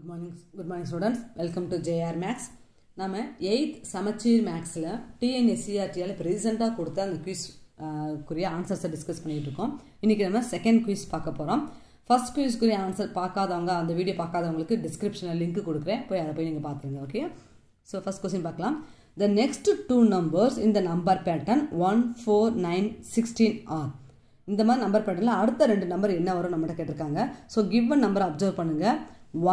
Good morning good morning students welcome to JR maths நம்ம eighth Samacheer மேக்ஸில் டிஎன்எஸ்சிஆர்டியால் இப்போ ரீசெண்டாக கொடுத்த அந்த குவிஸ் குறிய ஆன்சர்ஸை டிஸ்கஸ் பண்ணிகிட்டு இருக்கோம். இன்றைக்கி நம்ம செகண்ட் குவிஸ் பார்க்க போகிறோம் ஃபர்ஸ்ட் குவிஸ்க்குரிய ஆன்சர் பார்க்காதவங்க அந்த வீடியோ பார்க்காதவங்களுக்கு டிஸ்கிரிப்ஷனில் லிங்க் கொடுக்குறேன். போய் அதை போய் நீங்கள் பார்த்துருங்க ஓகே ஸோ ஃபர்ஸ்ட் கொஸ்டின் பார்க்கலாம். த நெக்ஸ்ட் டூ நம்பர்ஸ் இந்த number pattern one four nine sixteen are இந்த மாதிரி நம்பர் பேட்டர்னில் அடுத்த ரெண்டு நம்பர் என்ன வரும் நம்மகிட்ட கேட்டிருக்காங்க. ஸோ கிவன் நம்பரை அப்சர்வ் பண்ணுங்கள்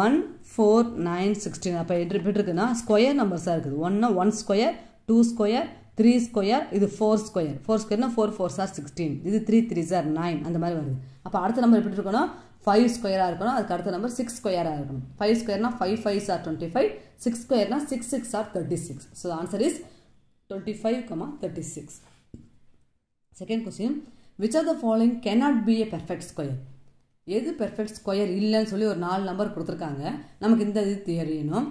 ஒன் ஃபோர் நைன் சிக்ஸ்டீன் அப்போ எப்படி இருக்குன்னா ஸ்கொயர் நம்பர்ஸாக இருக்குது. ஒன்னா one square two square three square இது ஃபோர் ஸ்கொயர் ஃபோர் ஸ்கொயர்னா ஃபோர் ஃபோர் சார் சிக்ஸ்டீன் இது த்ரீ த்ரீ சார் நைன் அந்த மாதிரி வருது. அப்போ அடுத்த நம்பர் எப்படி இருக்கணும்? ஃபைவ் ஸ்கொயராக இருக்கணும். அதுக்கு அடுத்த நம்பர் சிக்ஸ் ஸ்கொயராக இருக்கணும். ஃபைவ் ஸ்கொயர்னா five five sir twenty five six ஸ்கொயர்னா six six are thirty six so answer is twenty five comma thirty six second question which are the following cannot be a perfect square எது perfect square இல்லைன்னு சொல்லி ஒரு நாலு number கொடுத்துருக்காங்க. நமக்கு இந்த இது தெரியணும்.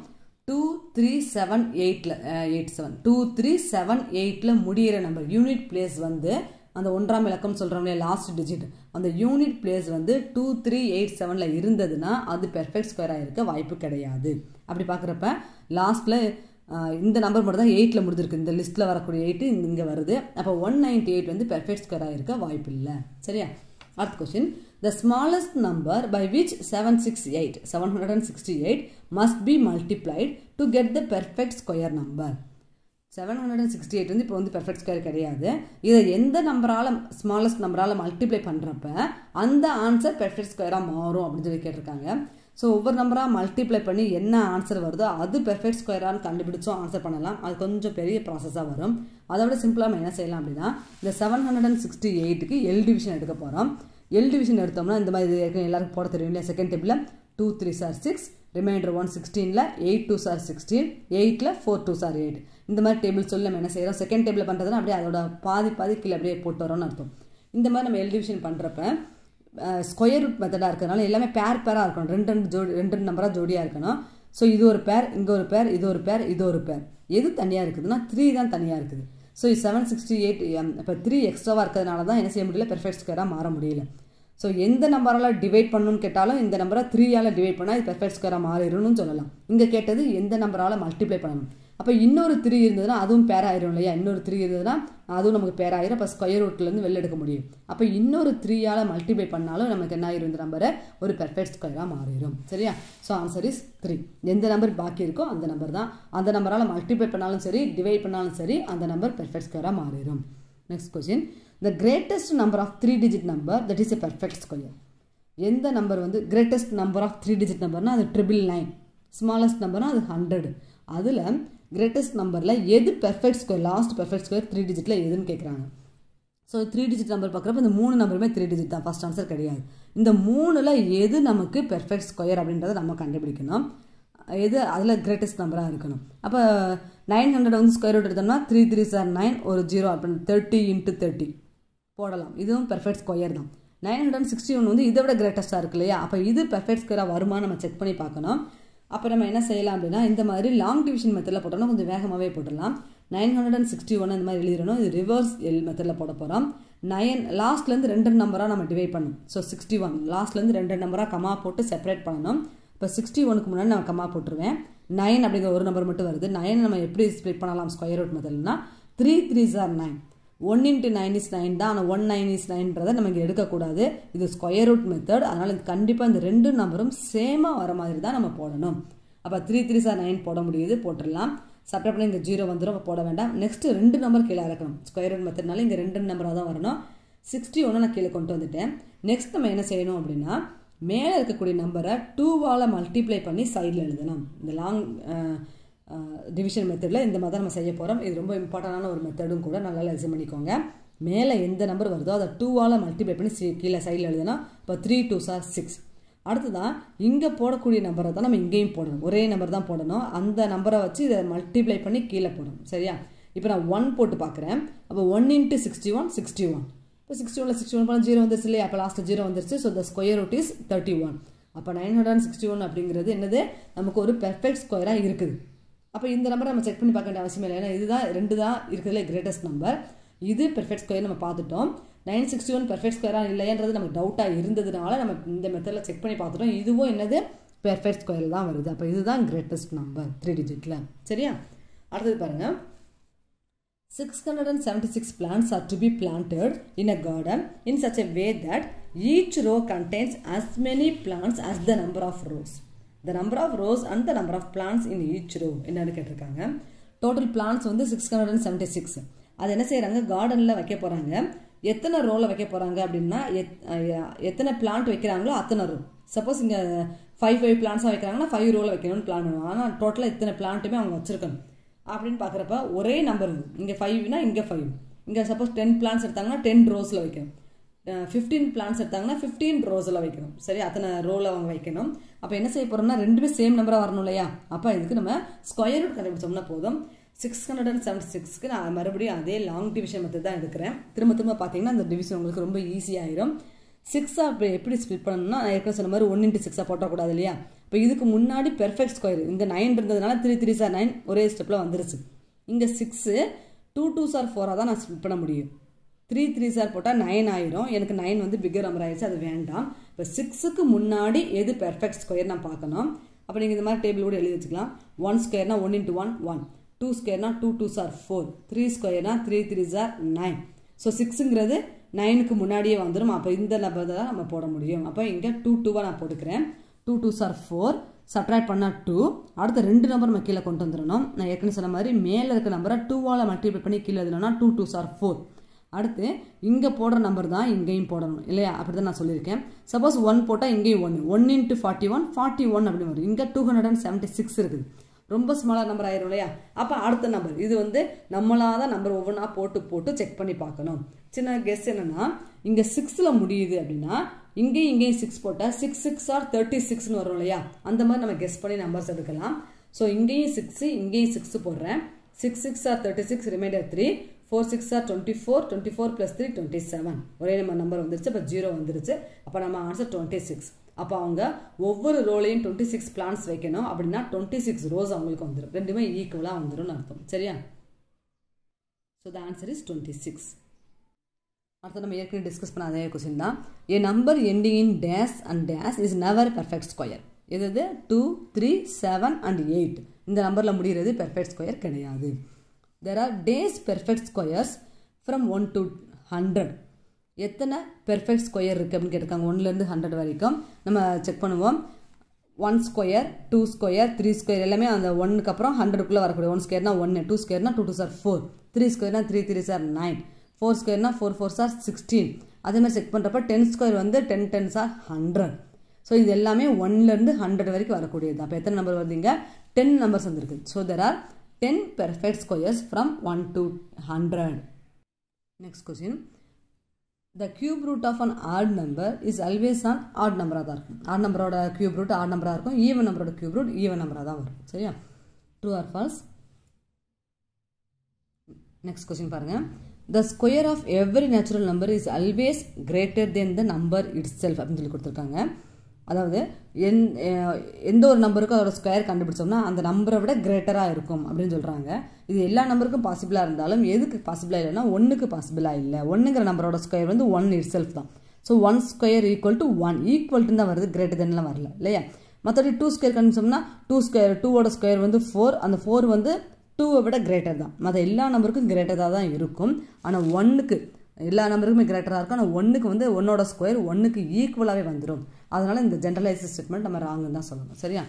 டூ த்ரீ செவன் எயிட்டில் eight seven two three seven எயிட்டில் முடிகிற நம்பர் யூனிட் பிளேஸ் வந்து அந்த ஒன்றாம் இலக்கம் சொல்கிறோம் லாஸ்ட் டிஜிட் அந்த யூனிட் பிளேஸ் வந்து டூ த்ரீ எயிட் செவனில் இருந்ததுன்னா அது பெர்ஃபெக்ட் ஸ்கொயராக இருக்க வாய்ப்பு கிடையாது. அப்படி பார்க்குறப்ப லாஸ்ட்டில் இந்த நம்பர் மட்டும் தான் எயிட்டில் முடிஞ்சிருக்கு. இந்த லிஸ்ட்டில் வரக்கூடிய எயிட்டு இங்கே வருது. அப்போ ஒன் நைன்டி எயிட் வந்து பெர்ஃபெக்ட் ஸ்கொயராக இருக்க வாய்ப்பு இல்லை சரியா? அடுத்த question the smallest number by which seven six eight seven hundred and sixty eight must be multiplied to get the perfect square number seven hundred and sixty eight வந்து இப்போ வந்து பெர்ஃபெக்ட் ஸ்கொயர் கிடையாது. இதை எந்த நம்பரால் ஸ்மாலஸ்ட் நம்பரால் மல்டிப்ளை பண்ணுறப்ப அந்த answer perfect ஸ்கொயராக மாறும் அப்படின்னு சொல்லி கேட்டிருக்காங்க. ஸோ ஒவ்வொரு நம்பராக மல்டிப்ளை பண்ணி என்ன ஆன்சர் வருதோ அது பெர்ஃபெக்ட் ஸ்கொயரானு கண்டுபிடிச்சும் ஆன்சர் பண்ணலாம். அது கொஞ்சம் பெரிய ப்ராசஸாக வரும். அதை விட சிம்பிளாக நம்ம என்ன செய்யலாம் அப்படின்னா இந்த செவன் ஹண்ட்ரட் அண்ட் சிக்ஸ்டி எயிட்டுக்கு எல் டிவிஷன் எடுக்க போகிறோம் எல் டிவிஷன் எடுத்தோம்னா இந்த மாதிரி இது எல்லாருக்கும் போட தெரியும் இல்லையா? செகண்ட் டேபிளில் two three are six remainder one சிக்ஸ்டீனில் eight two sir sixteen எயிட்டில் ஃபோர் டூ சார் எயிட் இந்த மாதிரி டேபிள் சொல்லி நம்ம என்ன செய்கிறோம் செகண்ட் டேபிளில் பண்ணுறதுனா அப்படியே அதோட பாதி பாதி கீழே அப்படியே போட்டு வரோம்னு அர்த்தம். இந்த மாதிரி நம்ம எல் டிவிஷன் பண்ணுறப்ப ஸ்கொயர் ரூட் மெத்தடாக இருக்கிறனால எல்லாமே பேர் பேராக இருக்கணும். ரெண்டு ரெண்டு ஜோடி ரெண்டு ரெண்டு நம்பராக ஜோடியாக இருக்கணும். ஸோ இது ஒரு பேர் இங்கே ஒரு பேர் இது ஒரு பேர் இது ஒரு பேர் எது தனியாக இருக்குதுன்னா த்ரீ தான் தனியாக இருக்குது. ஸோ செவன் சிக்ஸ்டி எயிட் இப்போ த்ரீ எக்ஸ்ட்ராவாக இருக்கிறதுனால தான் என்ன செய்ய முடியல? பெர்ஃபெக்ட் ஸ்கொயராக மாற முடியல. ஸோ எந்த நம்பரால் டிவைட் பண்ணணும்னு கேட்டாலும் இந்த நம்பரை த்ரீயால் டிவைட் பண்ணால் இது பெர்ஃபெக்ட் ஸ்கொயராக மாறிடும்னு சொல்லலாம். இங்கே கேட்டது எந்த நம்பரால் மல்டிப்ளை பண்ணணும்? அப்போ இன்னொரு த்ரீ இருந்ததுன்னா அதுவும் பேர் ஆயிரும் இல்லையா? இன்னொரு த்ரீ இருந்ததுன்னா அதுவும் நமக்கு பேர் ஆயிரும். அப்போ ஸ்கொயர் ரூட்லேருந்து வெளில எடுக்க முடியும். அப்போ இன்னொரு த்ரீயால் மல்டிப்ளை பண்ணாலும் நமக்கு என்ன ஆயிரும்? இந்த நம்பரை ஒரு பெர்ஃபெக்ட் ஸ்கொயராக மாறிடும். சரியா? ஸோ ஆன்சர் இஸ் த்ரீ எந்த நம்பர் பாக்கி இருக்கோ அந்த நம்பர் தான். அந்த நம்பரால் மல்டிப்ளை பண்ணாலும் சரி டிவைட் பண்ணாலும் சரி அந்த நம்பர் பெர்ஃபெக்ட் ஸ்கொயராக மாறிடும். Next question the greatest number of three digit number that is a perfect square எந்த நம்பர் வந்து greatest number of three digit நம்பர்னா அது ட்ரிபிள் நைன் ஸ்மாலஸ்ட் நம்பர்னால் அது ஹண்ட்ரடு அதில் கிரேட்டஸ்ட் நம்பரில் எது perfect square last perfect square three டிஜிட்டில் எதுன்னு கேட்குறாங்க so three digit number பார்க்குறப்ப இந்த மூணு நம்பருமே த்ரீ டிஜிட் தான். ஃபஸ்ட் ஆன்சர் கிடையாது. இந்த மூணில் எது நமக்கு பெர்ஃபெக்ட் ஸ்கொயர் அப்படின்றத நம்ம கண்டுபிடிக்கணும். எது அதில் கிரேட்டஸ்ட் நம்பராக இருக்கணும். அப்போ நைன் ஹண்ட்ரட் வந்து ஸ்கொயர் ரூட் எடுத்தோம்னா த்ரீ த்ரீ சார் நைன் ஒரு ஜீரோ அப்படின்னு தேர்ட்டி இன்ட்டு தேர்ட்டி போடலாம். இதுவும் பெர்ஃபெக்ட் ஸ்கொயர் தான். நைன் ஹண்ட்ரட் சிக்ஸ்டி ஒன் வந்து இதை விட கிரேட்டஸ்ட்டாக இருக்கு இல்லையா? அப்போ இது பெர்ஃபெக்ட் ஸ்கொயராக வருமா நம்ம செக் பண்ணி பார்க்கணும். அப்போ நம்ம என்ன செய்யலாம் அப்படின்னா இந்த மாதிரி லாங் டிவிஷன் மெத்தடில் போட்டோம்னா கொஞ்சம் வேகமாகவே போட்டுடலாம். Nine hundred and sixty one இந்த மாதிரி எழுதிடணும். இது ரிவர்ஸ் எல் மெத்தடில் போட போகிறோம் நைன் லாஸ்ட்லேருந்து ரெண்டு நம்பராக நம்ம டிவைட் பண்ணணும். ஸோ சிக்ஸ்டி ஒன் லாஸ்ட்லேருந்து ரெண்டு நம்பராக கமா போட்டு செப்பரேட் பண்ணணும். இப்போ சிக்ஸ்டி ஒனுக்கு முன்னாடி நான் கமா போட்டுருவேன். நைன் அப்படிங்கிற ஒரு நம்பர் மட்டும் வருது. நைன் நம்ம எப்படி ஸ்ப்ளிட் பண்ணலாம் square root மெத்தட்னா three three are nine one into nine is nine தான் ஆனால் ஒன் நைன் இஸ் நைன்றதை நம்ம இங்கே எடுக்கக்கூடாது. இது ஸ்கொயர் ரூட் மெத்தட் அதனால் கண்டிப்பாக இந்த ரெண்டு நம்பரும் சேமாக வர மாதிரி தான் நம்ம போடணும். அப்போ த்ரீ த்ரீ சார் நைன் போட முடியுது போட்டுடலாம். சப்ரேட் பண்ணி இங்கே ஜீரோ வந்துடும் அப்போ போட வேண்டாம். நெக்ஸ்ட்டு ரெண்டு நம்பர் கீழே இறக்கணும். ஸ்கொயர் ரூட் மெத்தட்னால இங்கே ரெண்டு நம்பராக தான் வரணும். சிக்ஸ்டி ஒன்று நான் கீழே கொண்டு வந்துட்டேன். நெக்ஸ்ட் நம்ம என்ன செய்யணும் அப்படின்னா மேலே இருக்கக்கூடிய நம்பரை டூவால் மல்டிப்ளை பண்ணி சைடில் எழுதணும். இந்த லாங் டிவிஷன் மெத்தடில் இந்த மாதிரி தான் நம்ம செய்ய போகிறோம் இது ரொம்ப இம்பார்ட்டண்டான ஒரு மெத்தடும் கூட நல்லா லெசன் பண்ணிக்கோங்க. மேலே எந்த நம்பர் வருதோ அதை டூவால் மல்டிப்ளை பண்ணி கீழே சைடில் எழுதுனா இப்போ த்ரீ டூ சார் சிக்ஸ் அடுத்ததான் இங்கே போடக்கூடிய நம்பரை தான் நம்ம இங்கேயும் போடணும். ஒரே நம்பர் தான் போடணும். அந்த நம்பரை வச்சு இதை மல்டிப்ளை பண்ணி கீழே போடணும். சரியா? இப்போ நான் ஒன் போட்டு பார்க்குறேன். அப்போ one into sixty one sixty one இப்போ சிக்ஸ்டி ஒனில் சிக்ஸ்டி ஒன் பண்ணால் ஜீரோ வந்துருச்சு இல்லையா? அப்போ லாஸ்ட்டு ஜீரோ வந்துருச்சு. So the square root is thirty one அப்போ nine hundred and sixty one அப்படிங்கிறது என்னது? நமக்கு ஒரு பெர்ஃபெக்ட் ஸ்கொயராக இருக்குது. அப்போ இந்த நம்பரை நம்ம செக் பண்ணி பார்க்க வேண்டிய அவசியம் இல்லை. ஏன்னா இதுதான் ரெண்டு தான் இருக்கிறதுல கிரேட்டஸ்ட் நம்பர் இது பெர்ஃபெக்ட் ஸ்கொயர் நம்ம பார்த்துட்டோம். நைன் சிக்ஸ்டி ஒன் பெர்ஃபெக்ட் ஸ்கொயராக இல்லைன்றது நமக்கு டவுட்டாக இருந்ததுனால நம்ம இந்த மெத்தடில் செக் பண்ணி பார்த்துட்டோம். இதுவும் என்னது? பெர்ஃபெக்ட் ஸ்கொயர் தான் வருது. அப்போ இதுதான் கிரேட்டஸ்ட் நம்பர் த்ரீ டிஜிட்டில் சரியா? அடுத்தது பாருங்கள் six hundred and seventy six plants are to be planted in a garden in such a way that each row contains as many plants as the number of rows the number of rows and the number of plants in each row என்னன்னு கேட்டிருக்காங்க. Total plants வந்து six hundred and seventy six அது என்ன செய்கிறாங்க கார்டனில் வைக்க போகிறாங்க எத்தனை ரோவில் வைக்க போகிறாங்க அப்படின்னா எத்தனை பிளான்ட் வைக்கிறாங்களோ அத்தனை ரோ சப்போஸ் இங்கே ஃபைவ் ஃபைவ் பிளான்ஸாக வைக்கிறாங்கன்னா ஃபைவ் ரோவில் வைக்கணும்னு பிளான் பண்ணுவாங்க. ஆனால் டோட்டலாக இத்தனை பிளான்ட்டுமே அவங்க வச்சுருக்கணும். அப்படின்னு பார்க்குறப்ப ஒரே நம்பர் இங்கே ஃபைவ்னா இங்கே ஃபைவ் இங்கே சப்போஸ் டென் பிளான்ஸ் எடுத்தாங்கன்னா டென் ரோஸில் வைக்கணும். ஃபிஃப்டீன் பிளான்ஸ் எடுத்தாங்கன்னா ஃபிஃப்டீன் ரோஸில் வைக்கணும். சரி அத்தனை ரோவில் அவங்க வைக்கணும். அப்போ என்ன செய்ய போகிறோம்னா ரெண்டுமே சேம் நம்பராக வரணும் இல்லையா? அப்போ இதுக்கு நம்ம ஸ்கொயர் ரூட் கண்டுபிடிச்சோம்னா போதும். சிக்ஸ் ஹண்ட்ரட் அண்ட் செவன்ட்டி சிக்ஸ்க்கு நான் மறுபடியும் அதே லாங் டிவிஷன் மெத்தட் தான் எடுக்கிறேன். திரும்ப திரும்ப பார்த்தீங்கன்னா அந்த டிவிஷன் உங்களுக்கு ரொம்ப ஈஸியாகிடும் சிக்ஸாக அப்படி எப்படி ஸ்பிட் பண்ணணும்னா நான் ஏற்கனவே சொன்ன மாதிரி ஒன் இன்ட்டு சிக்ஸாக போட்டக்கூடாது இல்லையா? இப்போ இதுக்கு முன்னாடி பெர்ஃபெக்ட் ஸ்கொயர் இங்கே நைன் இருந்ததுனால த்ரீ த்ரீ சார் நைன் ஒரே ஸ்டெப்பில் வந்துருச்சு. இங்கே சிக்ஸு டூ டூ சார் ஃபோராக தான் நான் ஸ்பிட் பண்ண முடியும். த்ரீ த்ரீ சார் போட்டால் நைன் ஆயிரும். எனக்கு நைன் வந்து பிக்கர் நம்பர் ஆயிடுச்சு அது வேண்டாம். இப்போ சிக்ஸுக்கு முன்னாடி எது பெர்ஃபெக்ட் ஸ்கொயர் நான் பார்க்கணும். அப்போ நீங்கள் இந்த மாதிரி டேபிள் கூட எழுதி வச்சுக்கலாம். One ஸ்கொயர்னா one into one one two ஸ்கொயர்னா two two are four three ஸ்கொயர்னா three three are nine so சிக்ஸுங்கிறது நைனுக்கு முன்னாடியே வந்துடும் அப்போ இந்த நம்பர் தான் நம்ம போட முடியும். அப்போ இங்கே டூ டூவாக நான் போட்டுக்கிறேன். Two two are four subtract பண்ணால் டூ அடுத்த ரெண்டு நம்பர் நம்ம கீழே கொண்டு வந்துடணும் நான் ஏற்கனவே சொன்ன மாதிரி மேலே இருக்க நம்பரை டூவால் மல்டிப்ளை பண்ணி கீழே எழுதணும்னா டூ டூ சார் ஃபோர் அடுத்து இங்கே போடுற நம்பர் தான் இங்கேயும் போடணும். இல்லையா? அப்படி தான் நான் சொல்லியிருக்கேன். சப்போஸ் ஒன் போட்டால் இங்கேயும் ஒன்று one into forty one forty one அப்படின்னு வரும். இங்கே two hundred and seventy six இருக்குது. ரொம்ப ஸ்மாலாக நம்பர் ஆயிரும் இல்லையா? அப்போ அடுத்த நம்பர் இது வந்து நம்மளாக தான் நம்பர் ஒவ்வொன்றா போட்டு போட்டு செக் பண்ணி பார்க்கணும். சின்ன கெஸ் என்னென்னா இங்கே சிக்ஸில் முடியுது அப்படின்னா இங்கேயும் இங்கேயும் சிக்ஸ் போட்டால் சிக்ஸ் சிக்ஸ் ஆர் தேர்ட்டி சிக்ஸ்னு வரும் இல்லையா? அந்த மாதிரி நம்ம கெஸ் பண்ணி நம்பர்ஸ் எடுக்கலாம். ஸோ இங்கேயும் சிக்ஸு இங்கேயும் சிக்ஸ் போடுறேன். Six six are thirty six remainder three four six are twenty four twenty four plus three twenty seven ஒரே நம்ம நம்பர் வந்துருச்சு அப்போ ஜீரோ வந்துருச்சு. அப்போ நம்ம ஆன்சர் டுவெண்ட்டி சிக்ஸ் அப்போ அவங்க ஒவ்வொரு ரோலையும் டுவெண்ட்டி சிக்ஸ் பிளான்ஸ் வைக்கணும். அப்படின்னா டுவெண்ட்டி சிக்ஸ் ரோஸ் அவங்களுக்கு வந்துடும் ரெண்டுமே ஈக்குவலாக வந்துடும் அர்த்தம். சரியா? So the answer is twenty six அடுத்து நம்ம ஏற்கனவே டிஸ்கஸ் பண்ண அதே கொஸ்டின் தான். A number ending in these and these is never perfect square எது இது two three seven and eight இந்த நம்பரில் முடிகிறது பெர்ஃபெக்ட் ஸ்கொயர் கிடையாது. There are these perfect squares from one to hundred எத்தனை பெர்ஃபெக்ட் ஸ்கொயர் இருக்குது அப்படின்னு கேட்டிருக்காங்க. ஒன்லேருந்து ஹண்ட்ரட் வரைக்கும். நம்ம செக் பண்ணுவோம். One square two square three square எல்லாமே அந்த ஒன்னுக்கு அப்புறம் ஹண்ட்ரட்குள்ளே வரக்கூடிய ஒன் ஸ்கொயர்னா ஒன்று two ஸ்கொயர்னா two two are four three ஸ்கொயர்னா three three are nine four ஸ்கொயர்னா four four sir sixteen அதேமாதிரி செக் பண்ணுறப்ப டென் ஸ்கொயர் வந்து ten ten are hundred so இது எல்லாமே ஒன்லேருந்து ஹண்ட்ரட் வரைக்கும் வரக்கூடியது. அப்போ எத்தனை நம்பர் வருதுங்க? டென் நம்பர்ஸ் வந்துருக்கு. So there are ten perfect squares from one to hundred next question the cube root of an odd number is always an odd நம்பராக தான் இருக்கும். ஆட் நம்பரோட கியூப் ரூட் ஆட் நம்பராக இருக்கும். ஈவன் நம்பரோட cube root even நம்பராக தான் வரும். சரியா? True or false next question பாருங்கள் the square of every natural number is always greater than the number itself அப்படின்னு சொல்லி கொடுத்துருக்காங்க. அதாவது எந் எந்த ஒரு நம்பருக்கும் அதோட ஸ்கொயர் கண்டுபிடிச்சோம்னா அந்த நம்பரை விட கிரேட்டராக இருக்கும் அப்படின்னு சொல்கிறாங்க இது எல்லா நம்பருக்கும் பாசிபிளாக இருந்தாலும் எதுக்கு பாசிபிளாக இல்லைன்னா ஒன்றுக்கு பாசிபிளாக இல்லை. ஒன்றுங்கிற நம்பரோட ஸ்கொயர் வந்து ஒன் இட் செல்ஃப் தான் so one square equal to one equal to தான் வருது கிரேட்டர் தென்லாம் வரல இல்லையா? மற்றபடி டூ ஸ்கொயர் கண்டுபிடிச்சோம்னா டூ ஸ்கொயர் டூவோட ஸ்கொயர் வந்து ஃபோர் அந்த ஃபோர் வந்து டூவை விட கிரேட்டர் தான். மற்ற எல்லா நம்பருக்கும் கிரேட்டராக தான் இருக்கும். ஆனால் ஒன்றுக்கு எல்லா நம்பருக்குமே கிரேட்டராக இருக்கும். ஆனால் ஒன்றுக்கு வந்து ஒன்னோட ஸ்கொயர் ஒன்றுக்கு ஈக்குவலாகவே வந்துடும் அதனால் இந்த ஜென்ரலைஸ் ஸ்டேட்மெண்ட் நம்ம ராங்கு தான் சொல்லணும். சரியா?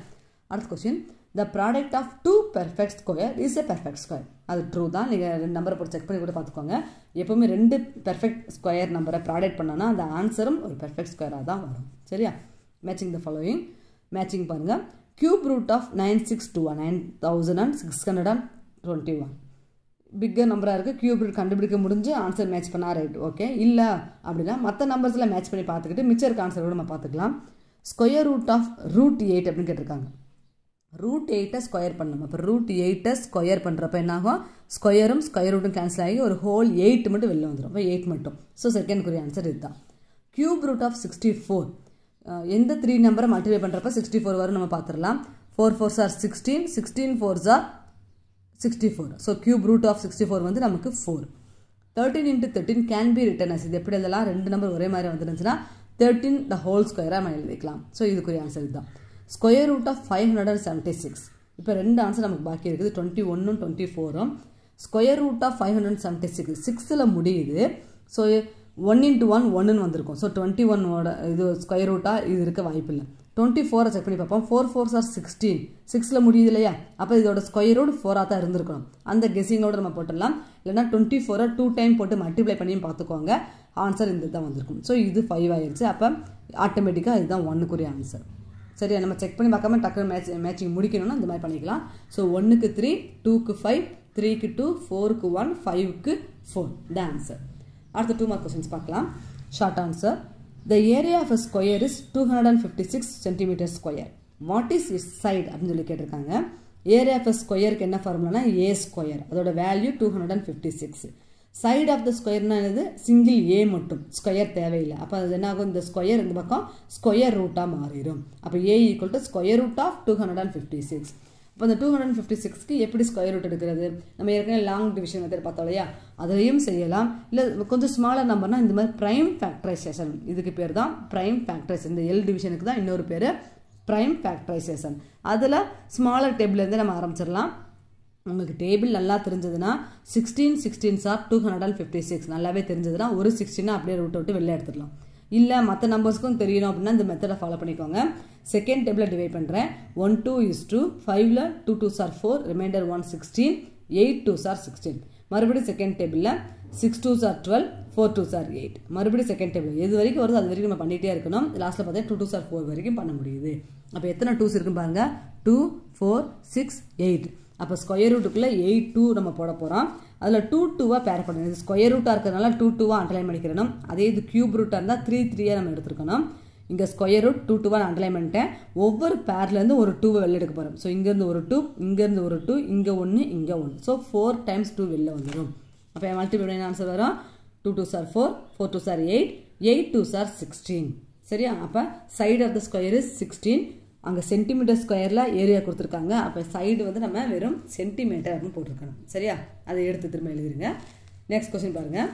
அடுத்த question the product of two perfect square is a perfect square அது ட்ரூ தான். நீங்கள் ரெண்டு நம்பரை போட்டு செக் பண்ணி கூட பார்த்துக்கோங்க. எப்போவுமே ரெண்டு பெர்ஃபெக்ட் ஸ்கொயர் நம்பரை ப்ராடக்ட் பண்ணோன்னா அந்த ஆன்சரும் ஒரு பெர்ஃபெக்ட் ஸ்கொயராக தான் வரும். சரியா? மேட்சிங் த ஃபாலோயிங் மேட்சிங் பாருங்கள் cube root of nine six two nine thousand and six hundred and twenty one bigger நம்பராக இருக்குது கியூப் ரூட் கண்டுபிடிக்க முடிஞ்சு ஆன்சர் மேட்ச் பண்ணால் ரைட் ஓகே இல்லை அப்படின்னா மற்ற நம்பர்ஸில் மேட்ச் பண்ணி பார்த்துக்கிட்டு மிச்சர் இருக்க ஆன்சர் கூட நம்ம பார்த்துக்கலாம். Square root of root eight அப்படின்னு கேட்டிருக்காங்க. ரூட் எயிட்டை ஸ்கொயர் பண்ணணும். அப்போ ரூட் எயிட்டை ஸ்கொயர் பண்ணுறப்ப என்னாகும்? ஸ்கொயரும் ஸ்கொயர் ரூட்டும் கேன்சல் ஆகி ஒரு ஹோல் எயிட் மட்டும் வெளில வந்துடும் அப்போ எயிட் மட்டும். ஸோ செகண்ட் குறி ஆன்சர் இதுதான். Cube root of sixty four எந்த த்ரீ நம்பரை மல்டிப்ளை பண்ணுறப்ப சிக்ஸ்டி ஃபோர் வரும் நம்ம பார்த்துடலாம். Four four are sixteen sixteen four are sixty four. So cube root of sixty four வந்து நமக்கு four thirteen into thirteen can be written as இது எப்படி எழுதலாம்? ரெண்டு நம்பர் ஒரே மாதிரி வந்துருந்துச்சுன்னா தேர்ட்டின் த ஹோல் ஸ்கொயராக நம்ம எழுதிக்கலாம். ஸோ இதுக்குரிய ஆன்சர் இதுதான். Square root of five hundred and seventy six இப்போ ரெண்டு ஆன்சர் நமக்கு பாக்கி இருக்குது. டுவெண்ட்டி ஒன்றும் twenty ஃபோரும் square root of five hundred seventy six சிக்ஸில் முடியுது. ஸோ ஒன் இன்ட்டு ஒன் ஒன்றுன்னு வந்திருக்கும். ஸோ டுவெண்ட்டி ஒன்னோட இது ஸ்கொயர் ரூட்டாக இது இருக்க வாய்ப்பு இல்லை டுவெண்ட்டி ஃபோரை செக் பண்ணி பார்ப்போம். ஃபோர் ஃபோர் சார் சிக்ஸ்டீன் சிக்ஸில் முடியுது இல்லையா? அப்போ இதோட ஸ்கொயர் ரூட் ஃபோராக தான் இருந்திருக்கணும். அந்த கெஸிங்கோட நம்ம போட்டுடலாம். இல்லைனா டுவெண்ட்டி ஃபோரை டூ டைம் போட்டு மல்டிப்ளை பண்ணியும் பார்த்துக்கோங்க. ஆன்சர் இந்த தான் வந்திருக்கும். ஸோ இது ஃபைவ் ஆயிடுச்சு. அப்போ ஆட்டோமேட்டிக்காக இதுதான் ஒன்றுக்குரிய ஆன்சர் சரியா? நம்ம செக் பண்ணி பார்க்காம டக்குனு மேட்ச் மேட்சிங் முடிக்கணும்னா இந்த மாதிரி பண்ணிக்கலாம். ஸோ ஒன்றுக்கு த்ரீ டூக்கு ஃபைவ் த்ரீக்கு டூ ஃபோருக்கு ஒன் ஃபைவ்க்கு ஃபோர் த ஆன்சர் அடுத்த டூ மார்க் கொஸ்டின்ஸ் பார்க்கலாம். Short answer the area of a square is two hundred and fifty six centimetre square what is is side அப்படின்னு சொல்லி கேட்டிருக்காங்க. ஏரியா ஆஃப் அ ஸ்கொயருக்கு என்ன ஃபார்முலானா ஏ ஸ்கொயர் அதோட value two hundred and fifty six side of the ஸ்கொயர்னா என்னது? Single ஏ மட்டும். Square தேவையில்லை. அப்போ அது என்ன ஆகும் இந்த ஸ்கொயர் இந்த பக்கம் ஸ்கொயர் ரூட்டாக மாறிடும். அப்போ a equal to square root of two hundred and fifty six இப்போ அந்த டூ ஹண்ட்ரட் ஃபிஃப்டி சிக்ஸ்க்கு எப்படி ஸ்கொயர் ரூட் எடுக்கிறது? நம்ம ஏற்கனவே லாங் டிவிஷன் மெத்தட் பார்த்தோம் இல்லையா? அதையும் செய்யலாம். இல்லை கொஞ்சம் ஸ்மாலர் நம்பர்னால் இந்த மாதிரி ப்ரைம் ஃபேக்டரைசேஷன் இதுக்கு பேர் தான் ப்ரைம் ஃபேக்டரைஸ் இந்த எல் டிவிஷனுக்கு தான் இன்னொரு பேர் ப்ரைம் ஃபேக்டரைசேஷன் அதில் ஸ்மாலர் டேபிள்லேருந்து நம்ம ஆரம்பிச்சிடலாம். உங்களுக்கு டேபிள் நல்லா தெரிஞ்சதுன்னா sixteen sixteen are two hundred and fifty six நல்லாவே தெரிஞ்சதுன்னா ஒரு சிக்ஸ்டீனாக அப்படியே ரூட் விட்டு வெளில எடுத்துடலாம். இல்லை மற்ற நம்பர்ஸ்க்கும் தெரியணும் அப்படின்னா இந்த மெத்தடை ஃபாலோ பண்ணிக்கோங்க. செகண்ட் டேபிளில் டிவைட் பண்ணுறேன் ஒன் டூ இஸ் டூ ஃபைவ்ல two two are four remainder one sixteen eight two are sixteen மறுபடியும் செகண்ட் டேபிளில் six two are twelve four two are eight மறுபடியும் செகண்ட் டேபிள் எது வரைக்கும் வருது அது வரைக்கும் நம்ம பண்ணிகிட்டே இருக்கணும். லாஸ்ட்டில் பார்த்தீங்கன்னா டூ டூ சார் ஃபோர் வரைக்கும் பண்ண முடியுது. அப்போ எத்தனை டூஸ் இருக்குன்னு பாருங்கள் டூ ஃபோர் சிக்ஸ் எயிட் அப்போ ஸ்கொயர் ரூட்டுக்குள்ளே எயிட் டூ நம்ம போட போகிறோம் அதில் டூ டூவாக பேர் பண்ணணும். இது ஸ்கொயர் ரூட்டாக இருக்கிறதுனால டூ டூவாக அண்டர்லைன் பண்ணிக்கிறணும். அதே இது கியூப் ரூட்டாக இருந்தால் த்ரீ த்ரீயாக நம்ம எடுத்துருக்கணும். இங்கே ஸ்கொயர் ரூட் டூ டூவாக நான் அண்டர்லைன் பண்ணிட்டேன். ஒவ்வொரு பேர்லேருந்து ஒரு டூவை வெளில எடுக்க போகிறோம் ஸோ இங்கேருந்து ஒரு டூ இங்கேருந்து ஒரு டூ இங்கே ஒன்று இங்கே ஒன்று ஸோ ஃபோர் டைம்ஸ் டூ வெளில வந்துடும் அப்போ என் மல்டிபிள் ஆன்சர் வரும்? Two two are four four two are eight eight two are sixteen சரியா? அப்போ side of the square is sixteen அங்கே சென்டிமீட்டர் ஸ்கொயரில் ஏரியா கொடுத்துருக்காங்க. அப்போ சைடு வந்து நம்ம வெறும் சென்டிமீட்டர் அப்படின்னு போட்டிருக்கணும். சரியா? அதை எடுத்து திரும்ப எழுதிருங்க. நெக்ஸ்ட் கொஸ்டின் பாருங்கள்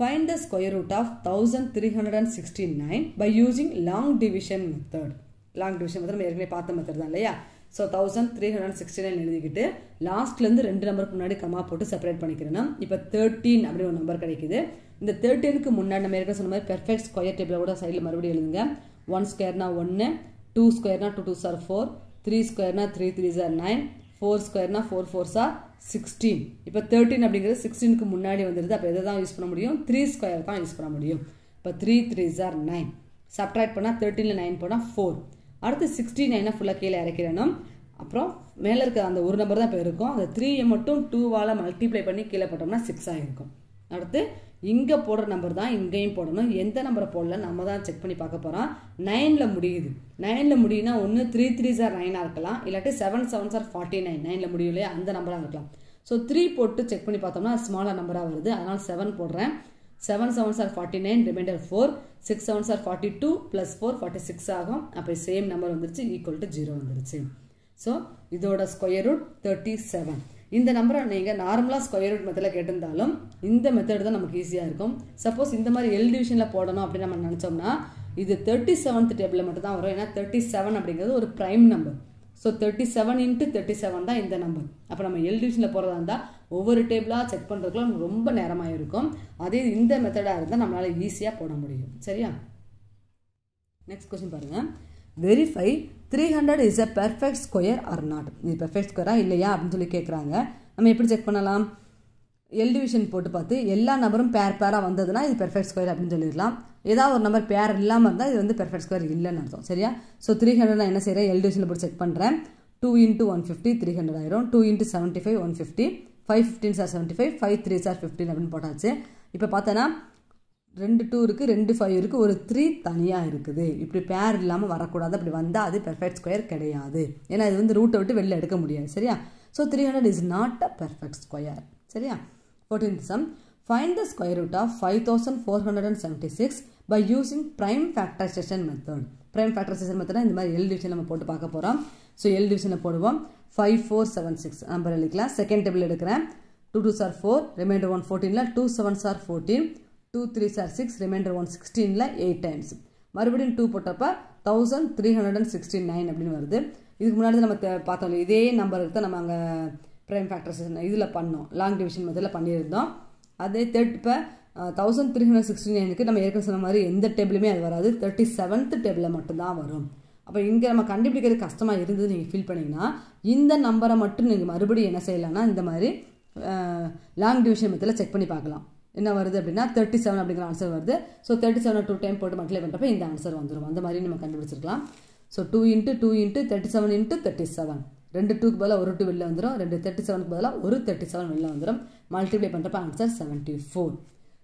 find the square root of thousand three hundred and sixty nine by using long division method long division method நம்ம ஏற்கனவே பார்த்த மெத்தட் தான் இல்லையா? So thousand three hundred sixty nine எழுதிக்கிட்டு லாஸ்ட்லேருந்து ரெண்டு நம்பருக்கு முன்னாடி கமா போட்டு செப்பரேட் பண்ணிக்கிறேன் இப்போ தேர்ட்டீன் அப்படின்னு ஒரு நம்பர் கிடைக்குது. இந்த தேர்ட்டீனுக்கு முன்னாடி நம்ம ஏற்கனவே சொன்ன மாதிரி பெர்ஃபெக்ட் ஸ்கொயர் டேபிளை கூட சைடில் மறுபடியும் எழுதுங்க. ஒன் ஸ்கொயர்னா ஒன்று two ஸ்கொயர்னா two two are four three ஸ்கொயர்னா three three are nine four ஸ்கொயர்னா four four sir sixteen இப்போ தேர்ட்டின் அப்படிங்கிறது சிக்ஸ்டீனுக்கு முன்னாடி வந்துடுது அப்போ எதை தான் யூஸ் பண்ண முடியும்? த்ரீ ஸ்கொயர் தான் யூஸ் பண்ண முடியும். இப்போ three three are nine subtract பண்ணால் தேர்ட்டீனில் நைன் போனால் ஃபோர் அடுத்து சிக்ஸ்டி நைனை ஃபுல்லாக கீழே இறக்கிறணும் அப்புறம் மேலே இருக்க அந்த ஒரு நம்பர் தான் இப்போ இருக்கும். அந்த த்ரீயை மட்டும் டூவால் மல்டிப்ளை பண்ணி கீழே போட்டோம்னா சிக்ஸ் ஆகிருக்கும். அடுத்து இங்கே போடுற நம்பர் தான் இங்கேயும் போடணும். எந்த நம்பரை போடல நம்ம தான் செக் பண்ணி பார்க்க போகிறோம் நைனில் முடியுது. நைனில் முடியும்னா ஒன்று த்ரீ த்ரீ சார் நைனாக இருக்கலாம். இல்லாட்டி seven seven are forty nine நைனில் முடியும் இல்லையா அந்த நம்பராக இருக்கலாம். ஸோ த்ரீ போட்டு செக் பண்ணி பார்த்தோம்னா ஸ்மாலர் நம்பராக வருது. அதனால் செவன் போடுறேன். Seven seven are forty nine remainder four six seven are forty two plus four forty six ஆகும். அப்போ சேம் நம்பர் வந்துருச்சு ஈக்குவல் டு ஜீரோ வந்துருச்சு. ஸோ இதோட ஸ்கொயர் ரூட் தேர்ட்டி செவன் இந்த நம்பரை நீங்கள் நார்மலாக ஸ்கொயர் ரூட் மெத்தடில் கேட்டிருந்தாலும் இந்த மெத்தட் தான் நமக்கு ஈஸியாக இருக்கும். சப்போஸ் இந்த மாதிரி எல் டிவிஷனில் போடணும் அப்படின்னு நம்ம நினச்சோம்னா இது தேர்ட்டி செவன்த் டேபிளில் மட்டும் தான் வரும். ஏன்னா தேர்ட்டி செவன் அப்படிங்கிறது ஒரு prime number so thirty seven into thirty seven தான் இந்த நம்பர் அப்போ நம்ம எல் டிவிஷனில் போகிறதா இருந்தால் ஒவ்வொரு டேபிளாக செக் பண்ணுறதுக்குலாம் ரொம்ப நேரமாக இருக்கும். அதே இந்த மெத்தடாக இருந்தால் நம்மளால் ஈஸியாக போட முடியும். சரியா? நெக்ஸ்ட் கொஸ்டின் பாருங்கள் verify three hundred is a perfect square or not இது பெர்ஃபெக்ட் ஸ்கொயரா இல்லையா அப்படின்னு சொல்லி கேட்குறாங்க நம்ம எப்படி செக் பண்ணலாம்? எல் டிவிஷன் போட்டு பார்த்து எல்லா நம்பரும் பேர் பேராக வந்ததுன்னா இது பெர்ஃபெக்ட் ஸ்கொயர் அப்படின்னு சொல்லிடலாம். ஏதாவது ஒரு நம்பர் பேர் இல்லாமல் இருந்தால் இது வந்து பெர்ஃபெக்ட் ஸ்கொயர் இல்லைன்னு அர்த்தம். சரியா? ஸோ த்ரீ ஹண்ட்ரட் நான் என்ன செய்கிறேன் எல் டிவிஷனில் போட்டு செக் பண்ணுறேன் two into one fifty three hundred ஆயிரும். Two into seventy five one fifty five fifteen sir seventy five five three சார் ஃபிஃப்டின் அப்படின்னு போட்டாச்சு. இப்போ பார்த்தோன்னா ரெண்டு டூ இருக்குது ரெண்டு ஃபைவ் இருக்குது ஒரு த்ரீ தனியாக இருக்குது. இப்படி பேர் இல்லாமல் வரக்கூடாது. அப்படி வந்தால் அது பெர்ஃபெக்ட் ஸ்கொயர் கிடையாது. ஏன்னா இது வந்து ரூட்டை விட்டு வெளில எடுக்க முடியாது. சரியா? So three hundred is not a perfect square சரியா? Fourteen sum find the square root of five thousand four hundred and seventy six by using prime factorisation method prime factorisation மெத்தடாக இந்த மாதிரி எல் டிவிஷன் நம்ம போட்டு பார்க்க போகிறோம் so L டிவிஷனை போடுவோம். Five four seven six number எழுதிக்கலாம். செகண்ட் டேபிள் எடுக்கிறேன். Two two sir four remainder one ஃபோர்டீனில் டூ செவன் சார் fourteen two three sir six remainder one சிக்ஸ்டீனில் எயிட் டைம்ஸ் மறுபடியும் two போட்டப்போ thousand three hundred and sixty nine அப்படின்னு வருது. இதுக்கு முன்னாடி நம்ம பார்த்தோம் இதே நம்பருக்கு தான் நம்ம அங்கே ப்ரைம் ஃபேக்டர்ஸ் இதில் பண்ணோம். லாங் டிவிஷன் மெத்தடில் பண்ணியிருந்தோம். அதே தேர்ட் இப்போ தௌசண்ட் த்ரீ ஹண்ட்ரட் சிக்ஸ்டி நைனுக்கு நம்ம ஏற்கனவே சொன்ன மாதிரி எந்த டேபிளுமே அது வராது. தேர்ட்டி செவன்த் டேபிளில் மட்டும்தான் வரும். அப்போ இங்கே நம்ம கண்டுபிடிக்கிறது கஷ்டமாக இருந்தது நீங்கள் ஃபீல் பண்ணிங்கன்னா இந்த நம்பரை மட்டும் நீங்கள் மறுபடியும் என்ன செய்யலாம்னா இந்த மாதிரி லாங் டிவிஷன் மெத்தடில் செக் பண்ணி பார்க்கலாம். என்ன வருது அப்படின்னா தேர்ட்டி செவன் அப்படிங்கிற ஆன்சர் வருது. So thirty seven two time போட்டு மல்டிப்ளை பண்ணுறப்ப இந்த ஆன்சர் வந்துடும் அந்த மாதிரி நம்ம கண்டுபிடிச்சிருக்கலாம். So two into two into thirty seven into thirty seven ரெண்டு டூக்கு பதிலாக ஒரு டூ வெளில வந்துடும் ரெண்டு தேர்ட்டி செவனுக்கு பதிலாக ஒரு தேர்ட்டி செவன் வெளில வந்துடும் மல்டிப்ளை பண்ணுறப்ப ஆன்சர் செவன்ட்டி ஃபோர்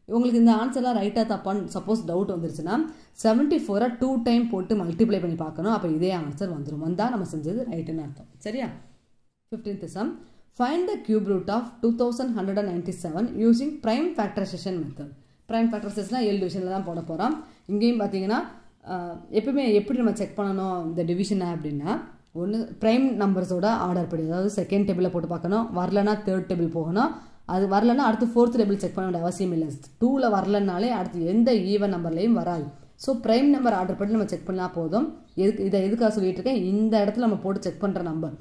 உங்களுக்கு இந்த ஆன்சர்லாம் ரைட்டாக தப்பான்னு சப்போஸ் டவுட் வந்துருச்சுன்னா செவன்ட்டி ஃபோரை டூ டைம் போட்டு மல்டிப்ளை பண்ணி பார்க்கணும். அப்போ இதே ஆன்சர் வந்துடும் வந்தால் நம்ம செஞ்சது ரைட்டுன்னு அர்த்தம். சரியா? Fifteenth sum find the cube root of two thousand hundred and ninety seven using prime factorisation method prime ஃபேக்டரைசேஷனாக ஏழு டிவிஷனில் தான் போட போகிறோம் இங்கேயும் பார்த்தீங்கன்னா ஆஹ், எப்பவுமே எப்படி நம்ம செக் பண்ணணும் இந்த டிவிஷனை அப்படின்னா ஒன்று ப்ரைம் நம்பர்ஸோட ஆர்டர் படி. அதாவது செகண்ட் டேபிளில் போட்டு பார்க்கணும். வரலன்னா தேர்ட் டேபிள் போகணும். அது வரலன்னா அடுத்து ஃபோர்த் டேபிள் செக் பண்ண வேண்டிய அவசியம் இல்லை. டூவில் வரலனாலே அடுத்து எந்த ஈவன் நம்பர்லேயும் வராது. ஸோ ப்ரைம் நம்பர் ஆர்டர் பண்ணி நம்ம செக் பண்ணால் போதும். எதுக்கு இதை எதுக்காக சொல்லிட்டு இருக்கேன்? இந்த இடத்துல நம்ம போட்டு செக் பண்ணுற நம்பர்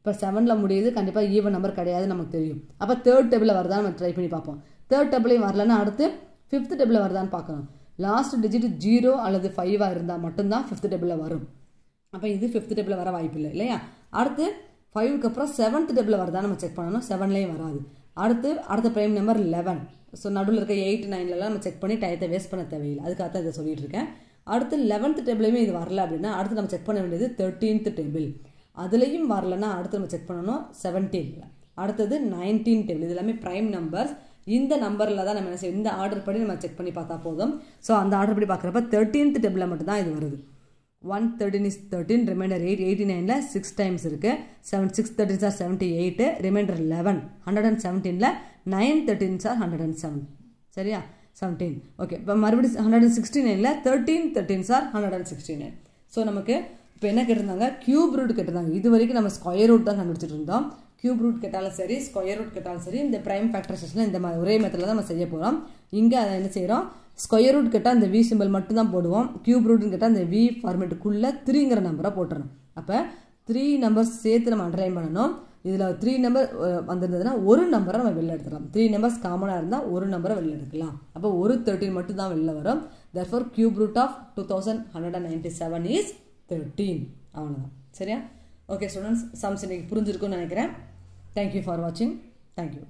இப்போ செவனில் முடியுது கண்டிப்பாக ஈவன் நம்பர் கிடையாது நமக்கு தெரியும். அப்போ தேர்ட் டேபிளில் வருதான்னு நம்ம ட்ரை பண்ணி பார்ப்போம். தேர்ட் டேபிளையும் வரலன்னா அடுத்து ஃபிஃப்த் டேபிளில் வருதான்னு பார்க்கணும் லாஸ்ட் டிஜிட் ஜீரோ அல்லது ஃபைவாக இருந்தால் மட்டும்தான் ஃபிஃப்த் டேபிளில் வரும். அப்போ இது ஃபிஃப்த் டேபிளில் வர வாய்ப்பு இல்லை இல்லையா? அடுத்து ஃபைவுக்கு அப்புறம் செவன்த் டேபிளில் வருதா நம்ம செக் பண்ணணும். செவன்லேயும் வராது. அடுத்து அடுத்த ப்ரைம் நம்பர் லெவன் ஸோ நடுவில் இருக்க எயிட் நைன்லலாம் நம்ம செக் பண்ணி டயத்தை வேஸ்ட் பண்ண தேவையில்லை. அதுக்காக தான் இதை சொல்லிட்டு இருக்கேன். அடுத்து லெவன்த் டேபிளையுமே இது வரல அப்படின்னா அடுத்து நம்ம செக் பண்ண வேண்டியது தேர்ட்டீன்த் டேபிள் அதுலேயும் வரலன்னா அடுத்து நம்ம செக் பண்ணணும் செவன்டீனில் அடுத்தது நைன்டீன் டேபிள் இது எல்லாமே ப்ரைம் நம்பர்ஸ் இந்த நம்பரில் தான் நம்ம என்ன செய்யும் இந்த ஆர்டர் படி நம்ம செக் பண்ணி பார்த்தா போதும். ஸோ அந்த ஆர்டர் படி பார்க்குறப்ப தேர்ட்டீன்த் டேபிளில் மட்டும்தான் இது வருது. One thirteen is thirteen remainder eight eighty நைனில் சிக்ஸ் டைம்ஸ் இருக்குது seven six thirteen sir seventy eight remainder eleven hundred and செவன்டீனில் nine thirteen sir hundred and seven சரியா? செவன்டீன் ஓகே இப்போ மறுபடியும் ஹண்ட்ரட் அண்ட் சிக்ஸ்டி நைனில் thirteen thirteen sir hundred and sixty nine so நமக்கு இப்போ என்ன கேட்டிருந்தாங்க? Cube root கேட்டிருந்தாங்க. இது வரைக்கும் நம்ம ஸ்கொயர் ரூட் தான் கண்டுபிடிச்சிட்டு இருந்தோம். கியூப் ரூட் கேட்டாலும் சரி ஸ்கொயர் ரூட் கேட்டாலும் சரி இந்த ப்ரைம் ஃபேக்டரைசேஷன் இந்த மாதிரி ஒரே மெத்தடில் தான் நம்ம செய்ய போகிறோம் இங்கே அதை என்ன செய்கிறோம் ஸ்கொயர் ரூட் கேட்டால் அந்த வி சிம்பிள் மட்டும் தான் போடுவோம் கியூப் ரூட்னு கேட்டால் அந்த வி ஃபார்மேட்டுக்குள்ளே த்ரீங்கிற நம்பரை போட்டுறணும். அப்போ த்ரீ நம்பர்ஸ் சேர்த்து நம்ம அண்டர்லைன் பண்ணணும். இதில் த்ரீ நம்பர் வந்திருந்ததுன்னா ஒரு நம்பரை நம்ம வெளில எடுத்துக்கலாம் த்ரீ நம்பர்ஸ் காமனாக இருந்தால் ஒரு நம்பரை வெளில எடுக்கலாம். அப்போ ஒரு தேர்ட்டின் மட்டும் தான் வெளில வரும். Therefore cube root of two thousand hundred and ninety seven is thirteen அவ்வளோதான் சரியா? ஓகே ஸ்டூடெண்ட்ஸ் சம்ஸ் இன்னைக்கு புரிஞ்சிருக்கும்னு நினைக்கிறேன். தேங்க்யூ ஃபார் வாட்சிங் தேங்க்யூ